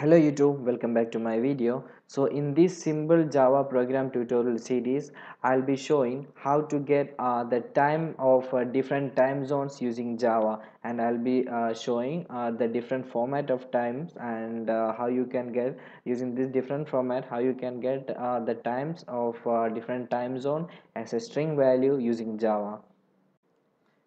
hello youtube welcome back to my video. So in this simple java program tutorial series i'll be showing how to get uh, the time of uh, different time zones using java and i'll be uh, showing uh, the different format of times and uh, how you can get using this different format how you can get uh, the times of different time zone as a string value using java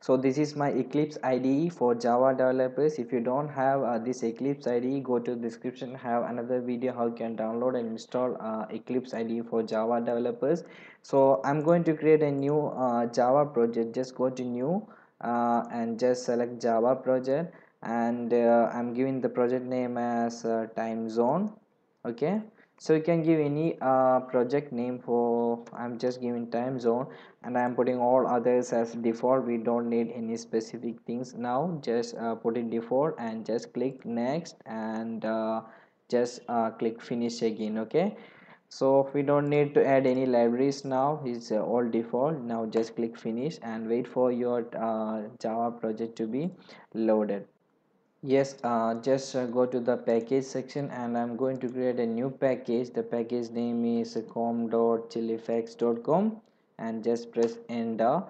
so this is my eclipse ide for java developers. If you don't have uh, this eclipse ide go to description have another video how you can download and install uh, eclipse ide for java developers. So i'm going to create a new uh, java project. Just go to new uh, and just select java project. And uh, i'm giving the project name as uh, time zone. Okay so you can give any uh, project name for i'm just giving time zone and i'm putting all others as default. We don't need any specific things now. Just uh, put it default and just click next and uh, just uh, click finish again okay? So we don't need to add any libraries now. It's uh, all default. Now just click finish and wait for your uh, java project to be loaded yes uh, just uh, go to the package section and I'm going to create a new package. The package name is com.chillyfacts.com and just press enter.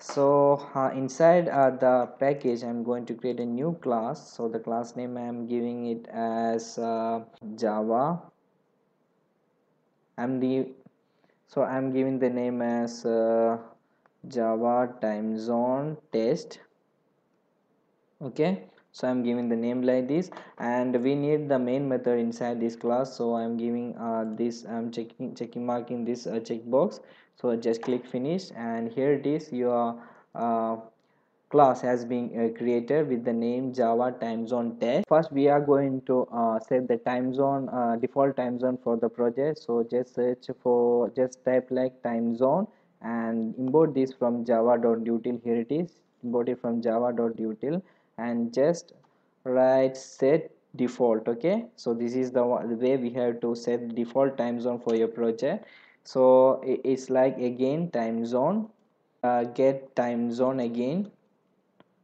So uh, inside uh, the package I'm going to create a new class. So the class name I'm giving it as uh, Java. I'm the so I'm giving the name as uh, Java time zone test. Okay so i'm giving the name like this and we need the main method inside this class. So i'm giving uh, this i'm checking checking marking this uh, checkbox. So just click finish and here it is. Your uh, class has been uh, created with the name java time zone test. First we are going to uh, set the time zone uh, default time zone for the project. So just search for just type like time zone and import this from java.util here it is. Import it from java.util and just write set default okay? So this is the, the way we have to set default time zone for your project. So it's like again time zone uh, get time zone again.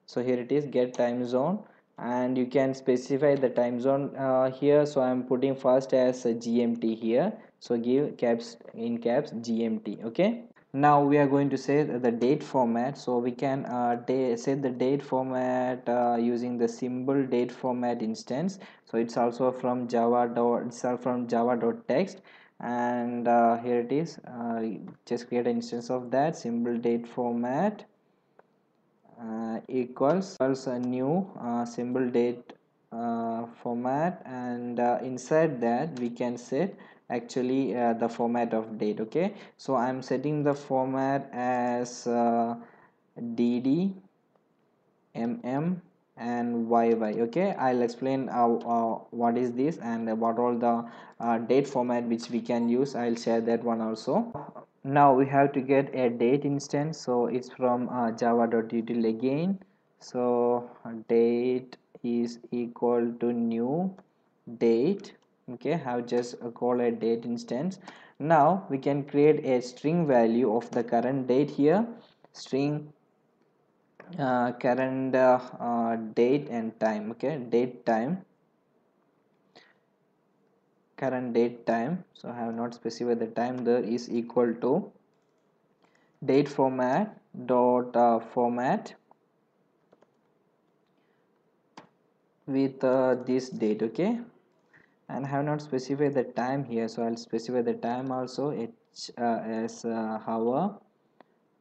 So here it is get time zone. And you can specify the time zone uh, here. So i'm putting first as gmt here. So give caps in caps gmt okay now we are going to set the date format. So we can uh, set the date format uh, using the simple date format instance. So it's also from java dot it's from java dot text. And uh, here it is. Uh, just create an instance of that simple date format uh, equals equals a new uh, simple date format. And inside that we can set actually uh, the format of date okay? So i'm setting the format as uh, dd mm and yy okay? I'll explain uh, uh, what is this and what all the uh, date format which we can use. I'll share that one also. Now we have to get a date instance. So it's from uh, java.util again. So date is equal to new date okay have just uh, call a date instance. Now we can create a string value of the current date here. String uh, current uh, uh, date and time okay date time. Current date time. So I have not specified the time there is equal to date format dot uh, format with uh, this date okay and I have not specified the time here so I'll specify the time also it's uh, as uh, hour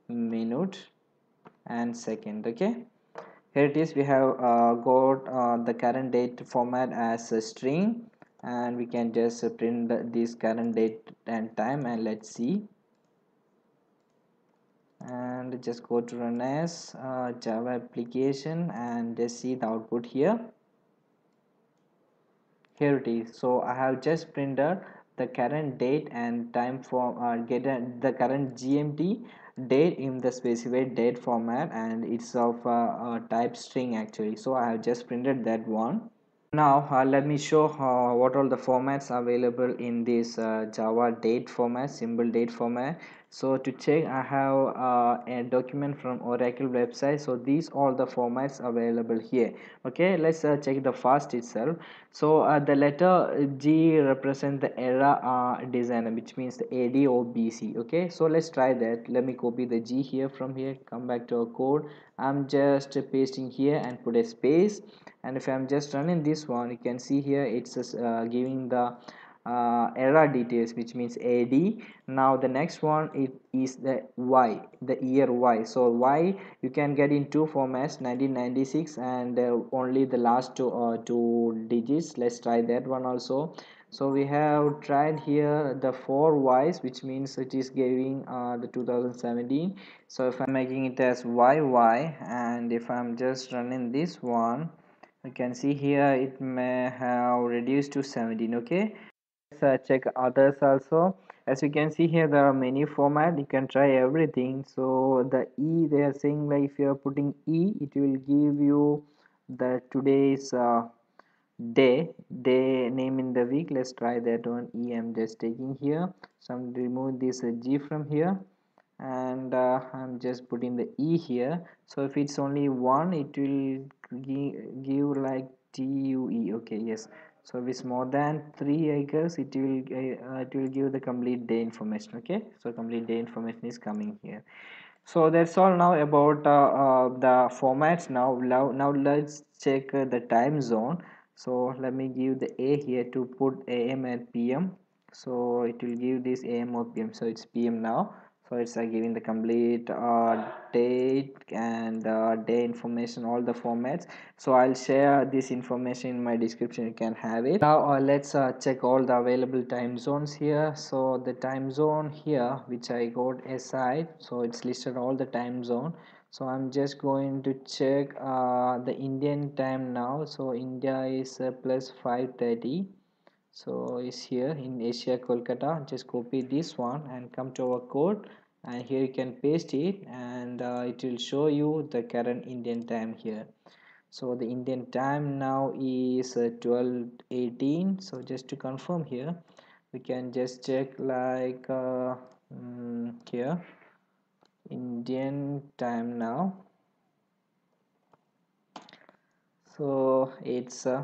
minute and second okay? Here it is we have uh, got uh, the current date format as a string and we can just print this current date and time and let's see. And just go to run as uh, java application and just see the output here here it is. So i have just printed the current date and time for uh, get the current gmt date in the specified date format and it's of uh, type string actually. So i have just printed that one. Now uh, let me show uh, what all the formats available in this uh, java date format simple date format so to check i have uh, a document from oracle website. So these all the formats available here. Okay let's uh, check the first itself. So uh, the letter g represent the era uh, designer which means the ad or bc okay so let's try that. Let me copy the g here from here. Come back to our code. I'm just pasting here and put a space. And if i'm just running this one you can see here it's uh, giving the uh, details which means ad now the next one it is the y the year y. So y you can get in two formats 1996 and uh, only the last two uh, two digits. Let's try that one also. So we have tried here the four y's which means it is giving uh, the 2017 so if i'm making it as yy and if i'm just running this one you can see here it may have reduced to 17 okay check others also. As you can see here there are many format. You can try everything. So the e they are saying like if you are putting e it will give you the today's uh, day day name in the week. Let's try that one. E i'm just taking here. So i'm remove this uh, g from here. And uh, I'm just putting the E here. So if it's only one it will give, give like TUE okay yes so if it's more than three I guess it will uh, it will give the complete day information okay? So complete day information is coming here. So that's all now about uh, uh, the formats. Now now, let's check uh, the time zone. So let me give the A here to put AM and PM so it will give this AM or PM so it's PM now so it's uh, giving the complete uh, date and uh, day information all the formats. So i'll share this information in my description. You can have it. Now uh, let's uh, check all the available time zones here. So the time zone here which i got aside so it's listed all the time zone. So i'm just going to check uh, the indian time now. So india is plus 530 so is here in asia kolkata. Just copy this one and come to our code. And here you can paste it and uh, it will show you the current indian time here. So the indian time now is uh, 1218 so just to confirm here we can just check like uh, mm, here. Indian time now. So it's uh,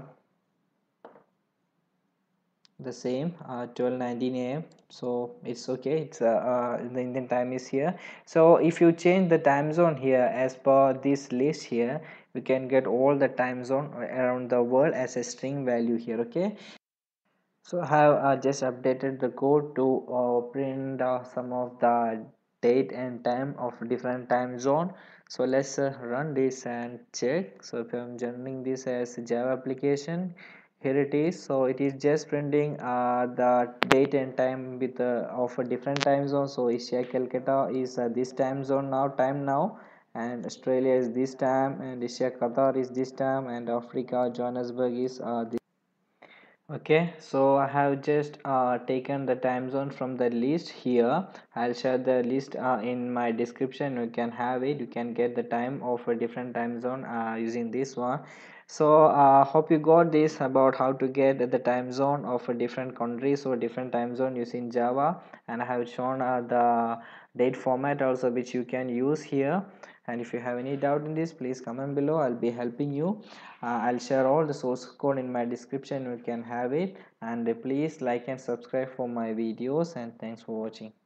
the same uh, 12:19 a.m. so it's okay. It's uh, uh, the Indian time is here. So if you change the time zone here as per this list here we can get all the time zone around the world as a string value here okay? So I have uh, just updated the code to uh, print some of the date and time of different time zone. So let's uh, run this and check. So if I'm running this as Java application here it is. So it is just printing uh, the date and time with uh, of a different time zone. So Asia Calcutta is uh, this time zone now time now. And Australia is this time and Asia Qatar is this time and Africa Johannesburg is uh, this okay so i have just uh, taken the time zone from the list here. I'll share the list uh, in my description. You can have it. You can get the time of a different time zone uh, using this one. So uh, hope you got this about how to get the time zone of a different countries or different time zone using java. And i have shown uh, the date format also which you can use here and if you have any doubt in this please comment below. I'll be helping you. Uh, i'll share all the source code in my description. You can have it. And please like and subscribe for my videos. And thanks for watching